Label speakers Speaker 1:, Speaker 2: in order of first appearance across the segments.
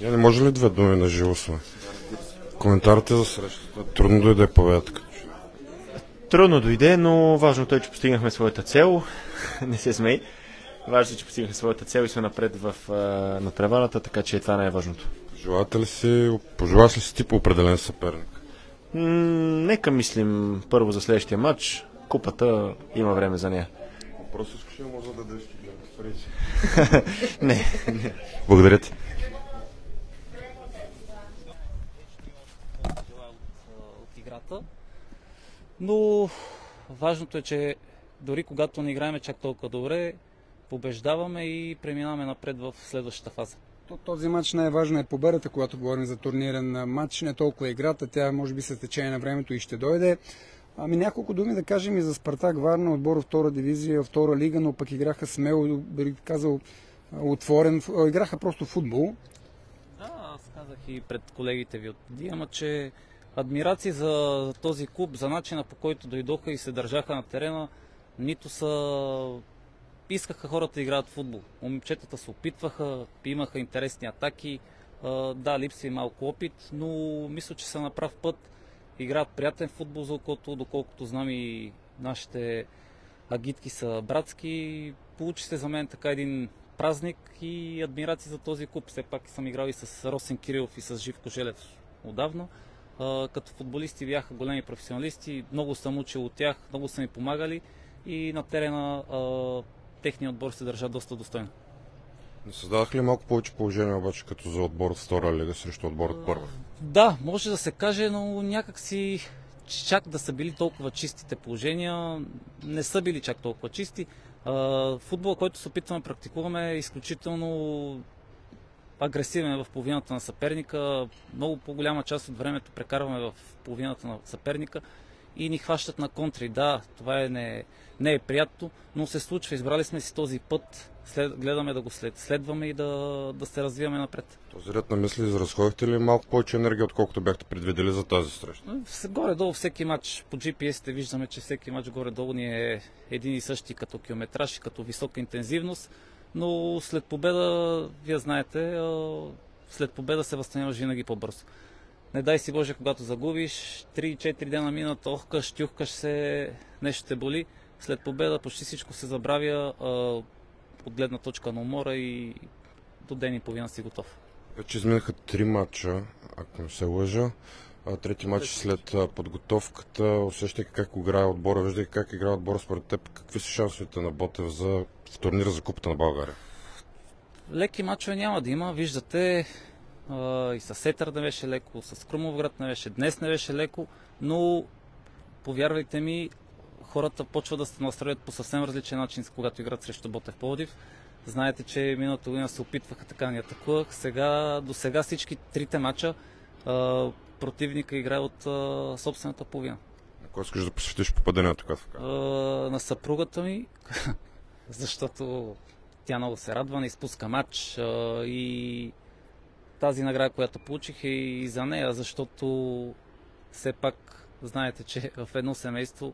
Speaker 1: Я не може ли две думи на живо сме? Коментарите за срещата. Трудно дойде победата.
Speaker 2: Трудно дойде, но важното е, че постигнахме своята цел. не се смей. Важното е, че постигнахме своята цел и сме напред в а, надпреварата, така че това не е важното.
Speaker 1: Желаете ли си, пожелаш ли си ти по определен съперник?
Speaker 2: М- нека мислим първо за следващия матч. Купата има време за нея.
Speaker 1: Просто искаш ли му зададеш
Speaker 2: не, не.
Speaker 1: Благодаря ти.
Speaker 3: от играта. Но важното е, че дори когато не играем чак толкова добре, побеждаваме и преминаваме напред в следващата фаза.
Speaker 4: То, този матч най-важно е победата, когато говорим за турнирен матч, не толкова играта, тя може би с течение на времето и ще дойде. Ами няколко думи да кажем и за Спартак Варна, отбор от втора дивизия, втора лига, но пък играха смело, бих казал, отворен, играха просто футбол.
Speaker 3: Да, аз казах и пред колегите ви от Диама, че адмирации за този клуб, за начина по който дойдоха и се държаха на терена, нито са искаха хората да играят футбол. Момчетата се опитваха, имаха интересни атаки. Да, липсва малко опит, но мисля, че са на прав път. Играят приятен футбол за окото, доколкото знам и нашите агитки са братски. Получи се за мен така един празник и адмирации за този клуб. Все пак съм играл и с Росен Кирилов и с Живко Желев отдавна. Като футболисти бяха големи професионалисти, много съм учил от тях, много са ми помагали и на терена техният отбор се държа доста достойно.
Speaker 1: Не създадах ли малко повече положение обаче като за отбор от втора лига срещу отбор от първа?
Speaker 3: Да, може да се каже, но някак си чак да са били толкова чистите положения, не са били чак толкова чисти. Футбол, който се опитваме практикуваме е изключително агресивен в половината на съперника. Много по-голяма част от времето прекарваме в половината на съперника и ни хващат на контри. Да, това е не, не е приятно, но се случва. Избрали сме си този път, след, гледаме да го след, следваме и да, да се развиваме напред.
Speaker 1: Този ред на мисли изразходихте ли малко повече енергия, отколкото бяхте предвидели за тази среща?
Speaker 3: Горе-долу всеки матч по GPS-те виждаме, че всеки матч горе-долу ни е един и същи като километраж и като висока интензивност, но след победа, вие знаете, след победа се възстановяваш винаги по-бързо. Не дай си Боже, когато загубиш, 3-4 дена минат, охкаш, тюхкаш се, нещо те боли. След победа почти всичко се забравя а, от гледна точка на умора и до ден и половина си готов.
Speaker 1: Вече изминаха три матча, ако не се лъжа. А, трети матч след а, подготовката, усещайки как играе отбора, виждайки как играе отбора според теб, какви са шансовете на Ботев за в турнира за Купата на България?
Speaker 3: Леки матчове няма да има. Виждате, и с Сетър не беше леко, с Крумовград не беше, днес не беше леко, но повярвайте ми, хората почват да се настроят по съвсем различен начин, когато играят срещу Ботев Пловдив. Знаете, че миналата година се опитваха така ни атакувах. Сега, до сега всички трите мача а, противника играе от а, собствената половина.
Speaker 1: На кой искаш да посветиш попадението, така така?
Speaker 3: на съпругата ми, защото тя много се радва, не изпуска матч а, и тази награда, която получих е и за нея, защото все пак знаете, че в едно семейство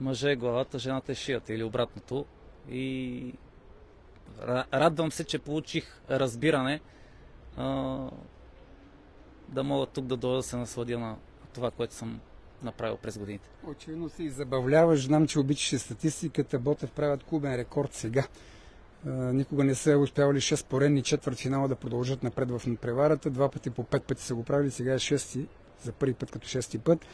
Speaker 3: мъже е главата, жената е шията или обратното. И радвам се, че получих разбиране а, да мога тук да дойда да се насладя на това, което съм направил през годините.
Speaker 4: Очевидно се и забавляваш. Знам, че обичаш статистиката. Ботев правят клубен рекорд сега. Никога не са успявали 6 поредни четвърт финала да продължат напред в надпреварата. Два пъти по 5 пъти са го правили, сега е 6 за първи път като 6 път,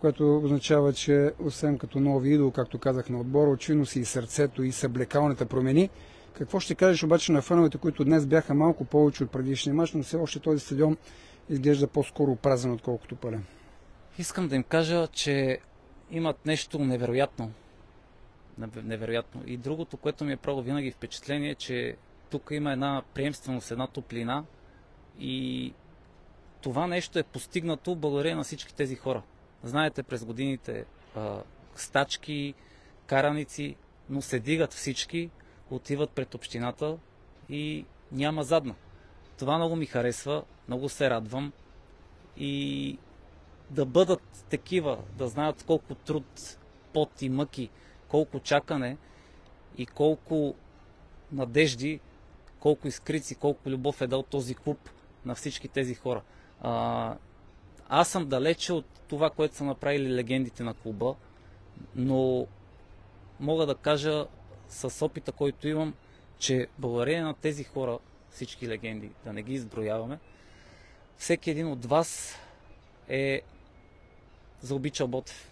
Speaker 4: което означава, че освен като нови идол, както казах на отбора, очевидно си и сърцето и съблекалната промени. Какво ще кажеш обаче на фановете, които днес бяха малко повече от предишния мач, но все още този стадион изглежда по-скоро празен, отколкото пълен?
Speaker 3: Искам да им кажа, че имат нещо невероятно невероятно. И другото, което ми е правило винаги впечатление, е, че тук има една приемственост, една топлина и това нещо е постигнато благодарение на всички тези хора. Знаете, през годините стачки, караници, но се дигат всички, отиват пред общината и няма задна. Това много ми харесва, много се радвам и да бъдат такива, да знаят колко труд, пот и мъки колко чакане и колко надежди колко изкрици, колко любов е дал този клуб на всички тези хора. А, аз съм далече от това, което са направили легендите на клуба, но мога да кажа с опита, който имам, че благодарение на тези хора, всички легенди, да не ги изброяваме, всеки един от вас е заобичал Ботев.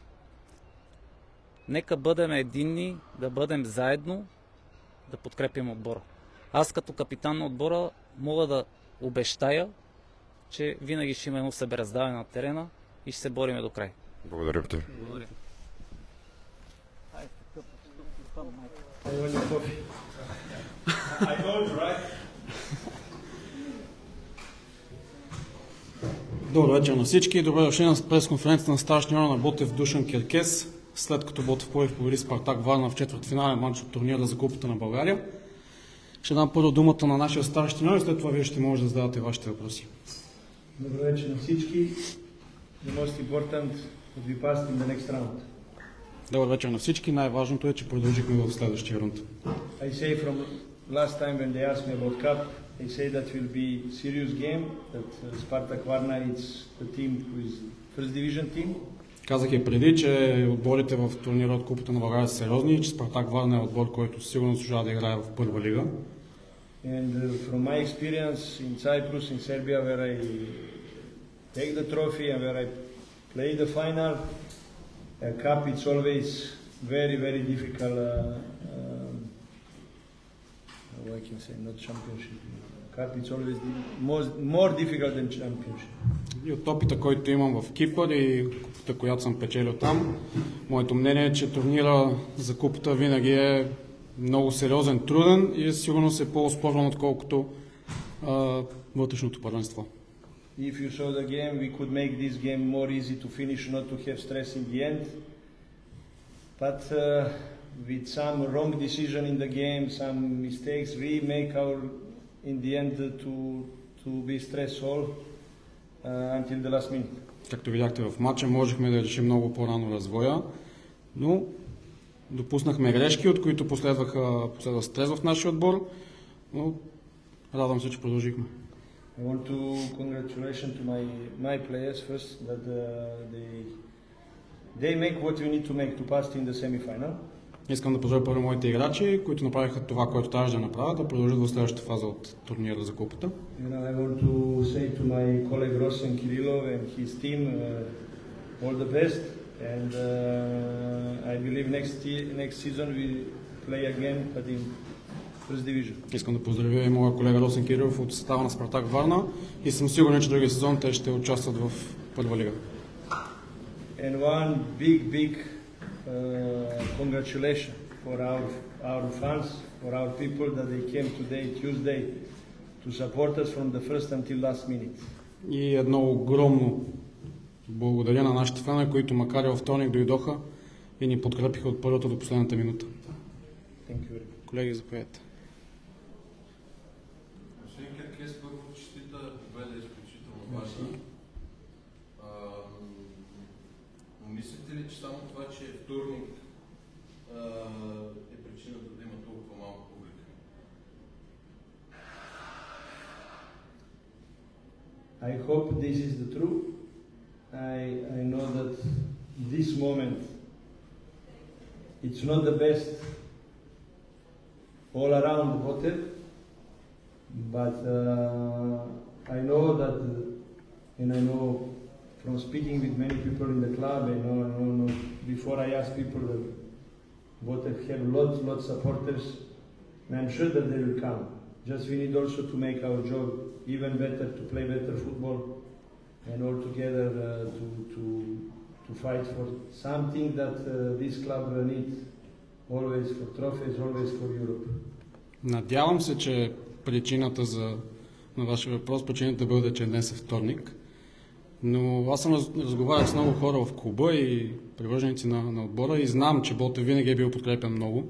Speaker 3: Нека бъдем единни, да бъдем заедно, да подкрепим отбора. Аз като капитан на отбора мога да обещая, че винаги ще има едно себераздаване на терена и ще се бориме до край.
Speaker 1: Благодаря ти.
Speaker 3: Благодаря.
Speaker 5: Добър вечер на всички. Добре дошли на пресконференцията на треньор на Ботев Душан Киркес, след като Ботев Пловдив победи Спартак Варна в четвъртфинален матч от турнира за Купата на България. Ще дам първо думата на нашия старши и след това вие ще може да задавате вашите въпроси.
Speaker 6: Добро вечер на всички. The most important passed in the next.
Speaker 5: Добър вечер на всички. Най-важното е, че продължихме в следващия рунд.
Speaker 6: I say from last time when they asked me about cup, I say that will be serious game. That uh, Spartak Varna is the team who is first division team.
Speaker 5: Казах и преди, че отборите в турнира от Купата на България са сериозни и че Спартак Варна е отбор, който сигурно заслужава да играе в първа лига.
Speaker 6: And uh, from my experience in Cyprus, in Serbia, where I take the trophy and where I play the final, cup it's always very, very difficult. Uh, how I can say not championship. Cup it's always di- more, difficult than championship.
Speaker 5: И от опита, който имам в Кипър и купата, която съм печелил там, моето мнение е, че турнира за купата винаги е много сериозен, труден и сигурно се по-оспорван, отколкото а, вътрешното първенство.
Speaker 6: If you saw the game, we could make this game more easy to finish, not to have stress in the end. But uh, with some wrong decision in the game, some mistakes, we make our, in the end, uh, to, to be stressful uh, until the last minute.
Speaker 5: Както видяхте в матча, можехме да решим много по-рано развоя, но допуснахме грешки, от които последваха, последва стрес в нашия отбор, но радвам се, че продължихме.
Speaker 6: I want to congratulation to my, my players first that uh, they, they make what we need to make to pass in the semi-final.
Speaker 5: Искам да поздравя първо моите играчи, които направиха това, което трябваше да направят, да продължат в следващата фаза от турнира за купата.
Speaker 6: You I want to say to my colleague Rosen Kirillov and his team uh, all the best. And uh, I believe next, next season we play again, but in first division.
Speaker 5: Искам да поздравя и моя колега Росен Кирилов от състава на Спартак Варна и съм сигурен, че другия сезон те ще участват в първа лига.
Speaker 6: And one big, big uh, congratulations for our, our fans, for our people that they came today, Tuesday, to support us from the first until last minute.
Speaker 5: И едно огромно благодаря на нашите фенове, които макар и във вторник дойдоха и ни подкрепиха от първата до последната минута. Колеги, заповядайте.
Speaker 7: Киркес, първо честита победа е изключително важна. Мислите ли, че само това, че е вторник е причината да има толкова малко публика?
Speaker 6: I hope this is the truth. I, I know that this moment it's not the best all around hotel, but uh, I know that, and I know from speaking with many people in the club, I know, I know, know before I ask people that what have lots, lots of supporters, and I'm sure that they will come. Just we need also to make our job even better, to play better football, and all together uh, to, to, to fight for something that uh, this club uh, needs, always for trophies, always for Europe.
Speaker 5: Надявам се, че причината за, на вашия въпрос, причината бъде, че днес е вторник. Но аз съм раз, разговарял с много хора в клуба и привърженици на, на отбора и знам, че Ботев винаги е бил подкрепен много.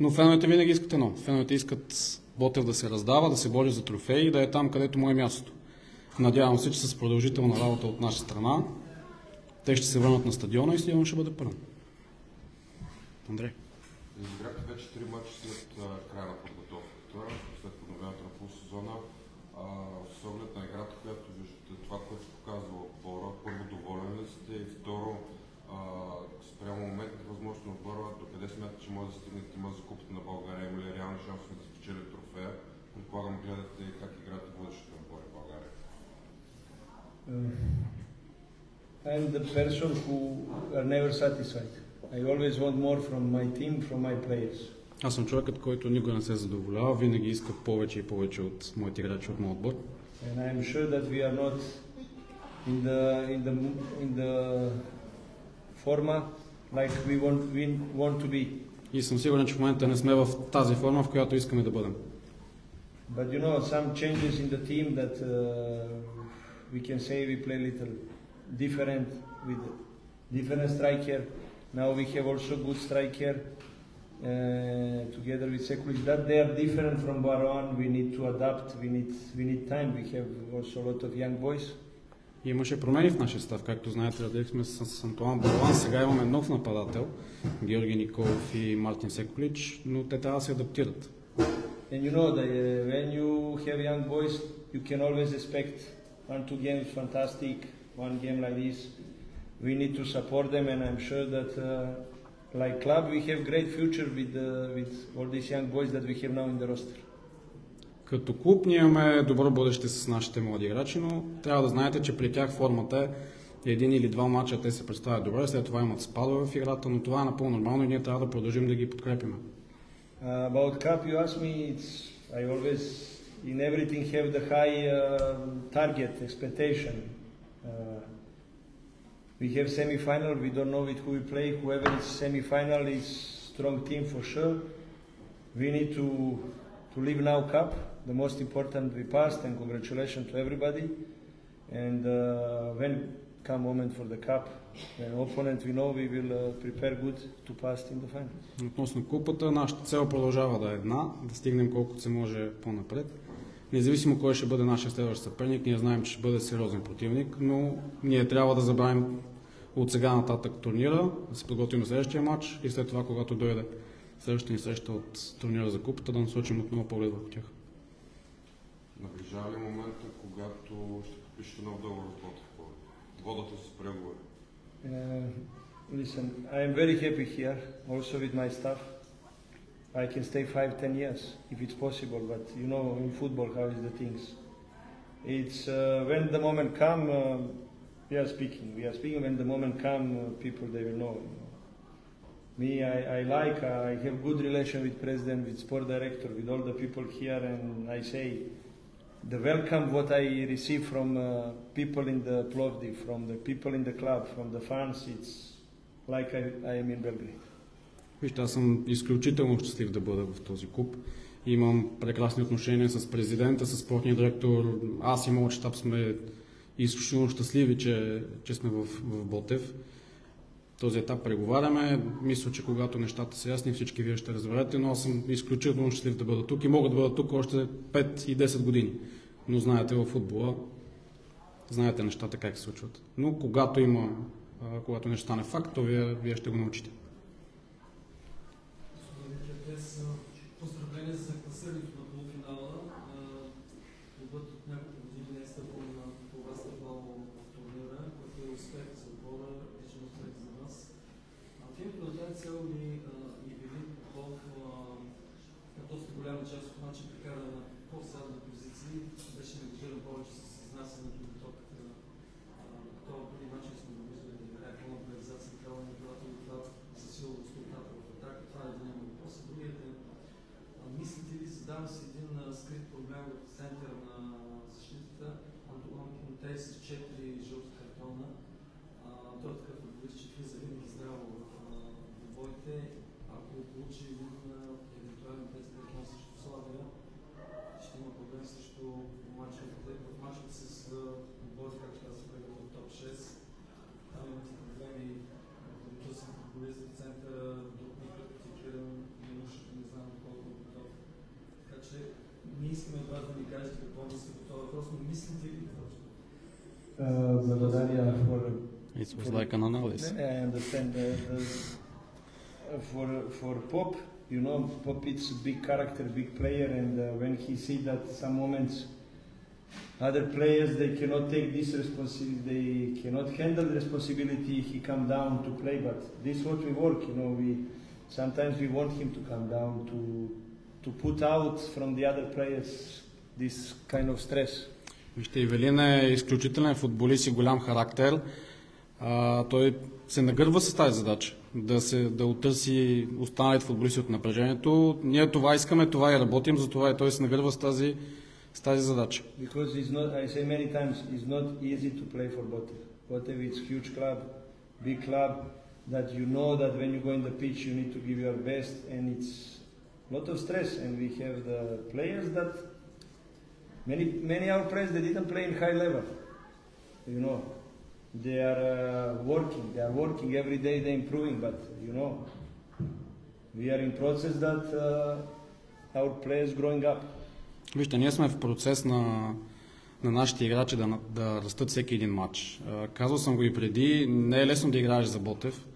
Speaker 5: Но феновете винаги искат едно. Феновете искат Ботев да се раздава, да се бори за трофеи и да е там, където му е мястото. Надявам се, че с продължителна работа от наша страна те ще се върнат на стадиона и стадион ще бъде пълен. Андрей.
Speaker 1: Изиграхте вече три мача след края на подготовката. Работа след подновяването на полусезона. С оглед на играта, която виждате, това, което показва отбора, първо доволен ли сте и второ, а, спрямо момент възможност на отбора, докъде смятате, че може да стигне тима за купата на България, има ли реални шансове да спечели трофея? Предполагам, гледате как играят водещите отбори в България.
Speaker 6: I'm the person who are never satisfied. I always want more from my team, from my players.
Speaker 5: Аз съм човекът, който никога не се задоволява, винаги иска повече и повече от моите играчи, от моят отбор.
Speaker 6: And I am sure that we are not in the in the in the forma like we want we want to be.
Speaker 5: И съм сигурен, че в момента не сме в тази форма, в която искаме да бъдем.
Speaker 6: But you know, some changes in the team that uh, we can say we play little different with different striker. Now we have also good striker uh, together with Sekulic. That they are different from Baron. We need to adapt. We need we need time. We have also a lot of young boys.
Speaker 5: И имаше промени в нашия състав, както знаете, разделихме с, с Антуан Балан, сега имаме нов нападател, Георги Николов и Мартин Секолич, но те трябва да се адаптират.
Speaker 6: And you know that uh, when you have young boys, you can always expect one two games fantastic, one game like this. We need to support them, and I'm sure that, uh, like club, we have great future with uh, with all these young boys that we have now in the roster.
Speaker 5: Като клуб ние имаме добро бъдеще с нашите млади играчи, но трябва да знаете, че при тях формата е един или два мача те се представят добре, след това имат спадове в играта, но това е напълно нормално и ние трябва да продължим да ги подкрепим.
Speaker 6: Uh, about cup, you ask me. It's I always in everything have the high uh, target expectation. Uh, we have semi-final. We don't know with who we play. Whoever is semi-final is strong team for sure. We need to to live now cup. The most important we passed, and congratulations to everybody. And uh, when come moment for the cup, when opponent we know we will uh, prepare good to pass in the final.
Speaker 5: Относно купата, нашата цел продължава да е една, да стигнем колкото се може по-напред. Независимо кой ще бъде нашия следващ съперник, ние знаем, че ще бъде сериозен противник, но ние трябва да забравим от сега нататък турнира, да се подготвим за следващия матч и след това, когато дойде следващата ни среща от турнира за купата, да насочим отново поглед върху тях.
Speaker 1: Наближава ли момента, когато ще подпишете нов договор с Ботев? Водата с преговори.
Speaker 6: Uh, listen, I am very happy here, also with my staff. I can stay five, ten years if it's possible, but you know in football how is the things. It's uh, when the moment come, uh, we are speaking. We are speaking when the moment come, uh, people they will know. Me, I, I like, uh, I have good relation with president, with sport director, with all the people here, and I say the welcome what I receive from uh, people in the Plovdiv, from the people in the club, from the fans, it's like I, I am in Belgrade.
Speaker 5: Вижте, аз съм изключително щастлив да бъда в този клуб. Имам прекрасни отношения с президента, с спортния директор. Аз и моят щаб сме изключително щастливи, че, че сме в, в Ботев. Този етап преговаряме. Мисля, че когато нещата са ясни, всички вие ще разберете, но аз съм изключително щастлив да бъда тук и мога да бъда тук още 5 и 10 години. Но знаете, в футбола знаете нещата как се случват. Но когато има, когато нещо стане факт, то вие, вие ще го научите.
Speaker 8: Поздравления за класирането на полуфинала. Клубът от няколко години не е стъпил на това стъпало в турнира, което е успех за отбора, лично успех за нас. А в името на тази цел ни Ивелин Попов на доста голяма част от матча прекара на по-задни позиции. Беше ангажиран повече с изнасянето на топката. Това преди матча сме го виждали да играе пълна реализация, крала на играта и това засилва резултата в атака. Това е един въпрос. Другият е а, Мислите ли, задавам си един а, скрит проблем в центъра на защитата, Антуан Кинтей с 4 жълти картона. А, той е такъв футболист, че влиза винаги здраво в а, бойте. Ако получи един а, евентуален без картон срещу Славия, ще има проблем срещу мачовете. В мачовете с а, отбори, както който е в топ 6. Там имате проблеми, като съм футболист в центъра, друг ми критикиран, Минушев, не знам колко е готов. Така че не искаме от вас да ни кажете какво мислите по този въпрос, но мислите ли?
Speaker 6: Uh, благодаря for
Speaker 5: It was like an analysis.
Speaker 6: I understand. The, the, for for Pop, you know, Popit's a big character, big player, and uh, when he see that some moments other players they cannot take this responsibility, they cannot handle the responsibility, he come down to play. But this is what we work, you know. We sometimes we want him to come down to to put out from the other players this kind of stress.
Speaker 5: Вижте, Ивелин е изключителен футболист и голям характер. А, той се нагърва с тази задача. Да, се, да отърси останалите футболисти от напрежението. Ние това искаме, това и работим, за това и той се нагърва с тази, с тази задача.
Speaker 6: Because it's not, I say many times, it's not easy to play for Botev. Botev is huge club, big club, that you know that when you go in the pitch you need to give your best and it's a lot of stress and we have the players that many many our players they didn't play in high level. You know. They are uh, working, they are working every day, they're improving, but you know we are in process that uh, our players growing up.
Speaker 5: Вижте, ние сме в процес на, на нашите играчи да, да растат всеки един матч. А, Казал съм го и преди, не е лесно да играеш за Ботев.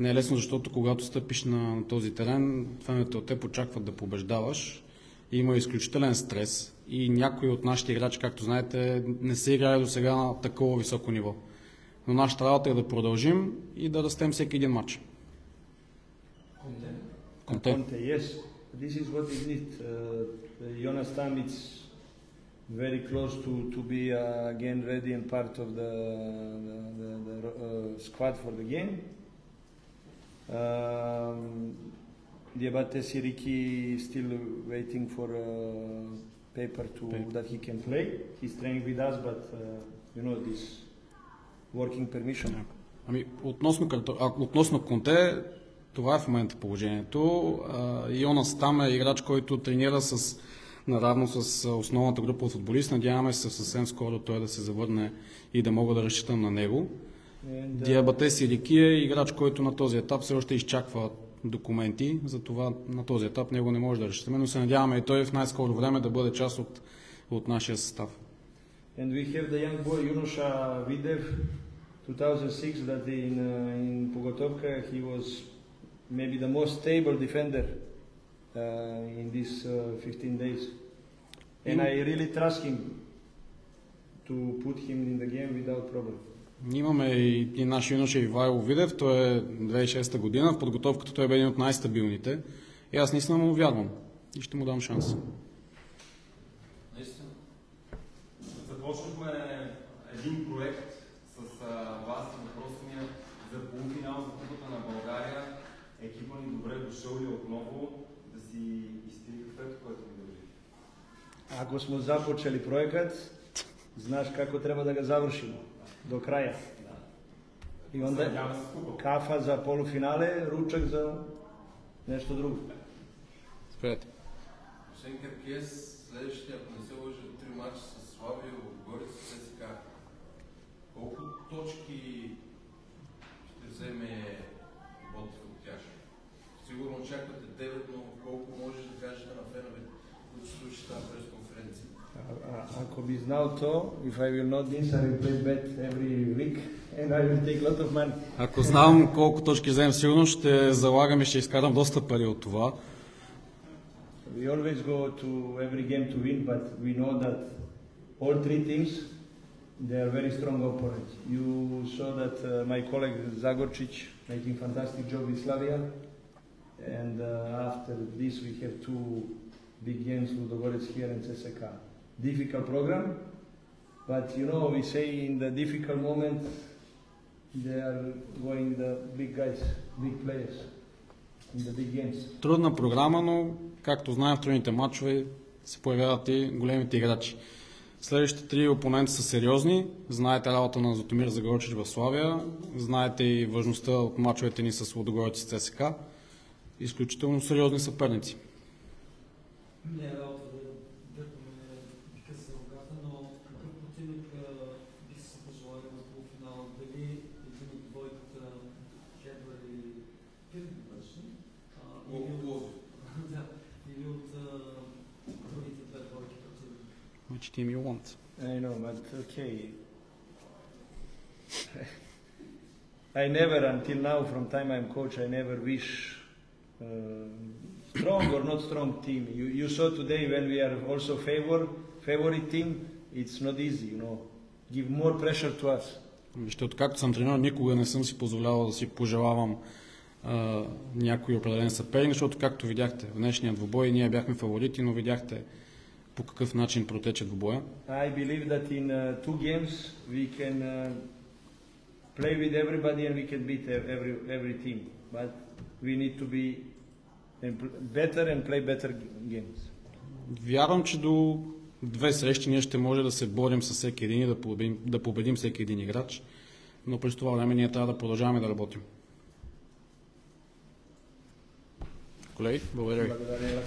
Speaker 5: Не е лесно, защото когато стъпиш на, на този терен, феновете от теб очакват да побеждаваш. Има изключителен стрес и някои от нашите играчи, както знаете, не са играли до сега на такова високо ниво. Но нашата работа е да продължим и да растем всеки един матч. Конте.
Speaker 6: Conte, yes. This is what is it. Uh, Jonas Tam is very close to, to be uh, again ready and part of the, the, the, the uh, squad for the game. Um, Diabate Siriki is still waiting for uh, paper to
Speaker 5: Paper.
Speaker 6: that he can play. He's training with us, but uh, you know this working permission.
Speaker 5: Ами, относно, карто- а, относно Конте, това е в момента положението. Йонас там е играч, който тренира с, наравно с основната група от футболисти. Надяваме се съвсем скоро той да се завърне и да мога да разчитам на него.
Speaker 6: Uh,
Speaker 5: Диабате Сирики е играч, който на този етап все още изчаква документи, затова на този етап него не може да разчитаме, но се надяваме и той в най-скоро време да бъде част от, от нашия състав.
Speaker 6: And we have the young boy Yunusha Videv, 2006, that in, uh, in Pogotovka he was maybe the most stable defender uh, in these uh, 15 days. And I really trust him to put him in the game without problem.
Speaker 5: Имаме и, и наш юноша Ивайло Видев, той е 2006 година, в подготовката той е един от най-стабилните и аз наистина му вярвам и ще му дам шанс.
Speaker 9: Наистина. Започнахме един проект с а, вас, въпросът ми е за полуфинал за Купата на България. Екипа ни добре дошъл ли отново да си изтри кафето, което ни държи?
Speaker 6: Ако сме започели проекат, знаеш како треба да го завршим до краја. И onda кафа за полуфинале, ручак за нещо друго.
Speaker 5: Спрете.
Speaker 7: Освен Керкес, следващите, ако не се лъжа, три мача с Славия, Лудогорец и ССК. Колко точки ще вземе Ботев от тях? Сигурно очаквате 9, но колко можеш да кажете на феновете, които слушат тази пресконференция?
Speaker 6: А- а- То, if I will not this, I will play bet every week and I will take lot of money.
Speaker 5: Ако знам колко точки вземем сигурно, ще залагам и ще изкарам доста пари от това.
Speaker 6: We always go to every game to win, but we know that all three teams, they are very strong opponents. You saw that uh, my colleague Zagorčić making fantastic job with Slavia, and uh, after this we have two big games, Ludogorets here and CSK. Difficult program, but you know we say in the difficult moment they are going the big guys, big players in the big games.
Speaker 5: Трудна програма, но както знаем в трудните матчове се появяват и големите играчи. Следващите три опонента са сериозни. Знаете работа на Зотомир Загорчич в Славия. Знаете и важността от мачовете ни с Лодогорец и ЦСК. Изключително сериозни съперници.
Speaker 8: Не е работа да дърпаме бика с рогата, но какъв противник а, би се пожелали на полуфинала? Дали един от двойката Хедвар или Пирк беше? а, или от-
Speaker 7: Пловдив.
Speaker 8: Да, или от а, другите две двойки противници?
Speaker 5: Team you want?
Speaker 6: I know, but okay. I never, until now, from time I'm coach, I never wish uh, strong or not strong team. You, you saw today when we are also favor favorite team, it's not easy, you know. Give more pressure to us.
Speaker 5: Вижте, откакто съм тренер, никога не съм си позволявал да си пожелавам а, някой определен съперник, защото както видяхте в днешния двубой, ние бяхме фаворити, но видяхте по какъв начин протече двубоя.
Speaker 6: I believe that in uh, two games we can uh, play with everybody and we can beat ev- every every team. But we need to be better and play better games.
Speaker 5: Вярвам, че до две срещи ние ще може да се борим с всеки един и да победим, да победим всеки един играч, но през това време ние трябва да продължаваме да работим. Колеги, благодаря ви.
Speaker 6: Благодаря.